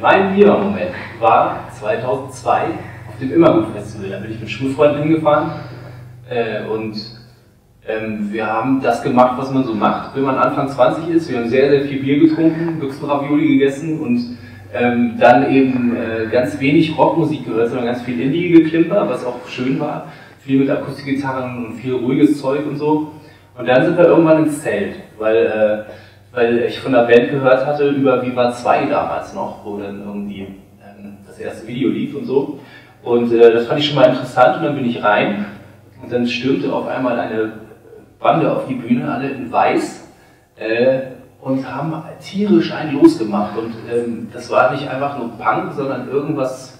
Mein Liedermoment war 2002 auf dem Immergut-Festival. Da bin ich mit Schulfreunden hingefahren äh, und ähm, wir haben das gemacht, was man so macht, wenn man Anfang 20 ist. Wir haben sehr, sehr viel Bier getrunken, Büchsenravioli gegessen und ähm, dann eben äh, ganz wenig Rockmusik gehört, sondern ganz viel Indie-Geklimper, was auch schön war. Viel mit Akustikgitarren und viel ruhiges Zeug und so. Und dann sind wir irgendwann ins Zelt, weil, äh, weil ich von der Band gehört hatte über Viva 2 damals noch, wo dann irgendwie ähm, das erste Video lief und so. Und äh, das fand ich schon mal interessant und dann bin ich rein und dann stürmte auf einmal eine Bande auf die Bühne, alle in weiß. Äh, und haben tierisch einen losgemacht. Und ähm, das war nicht einfach nur Punk, sondern irgendwas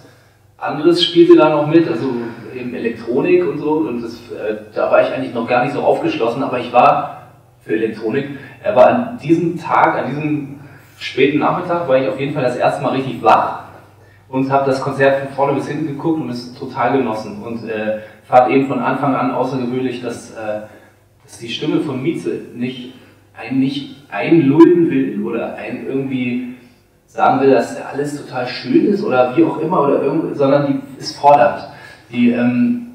anderes spielte da noch mit, also eben Elektronik und so. Und das, äh, da war ich eigentlich noch gar nicht so aufgeschlossen, aber ich war für Elektronik. Er war an diesem Tag, an diesem späten Nachmittag, war ich auf jeden Fall das erste Mal richtig wach und habe das Konzert von vorne bis hinten geguckt und es total genossen. Und äh, fand eben von Anfang an außergewöhnlich, dass, äh, dass die Stimme von Mieze nicht einen nicht einlullen will oder einen irgendwie sagen will, dass alles total schön ist oder wie auch immer, oder irgendwie, sondern die ist fordernd. Die, ähm,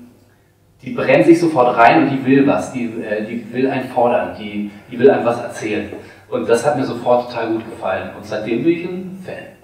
die brennt sich sofort rein und die will was, die, äh, die will einen fordern, die, die will einem was erzählen. Und das hat mir sofort total gut gefallen. Und seitdem bin ich ein Fan.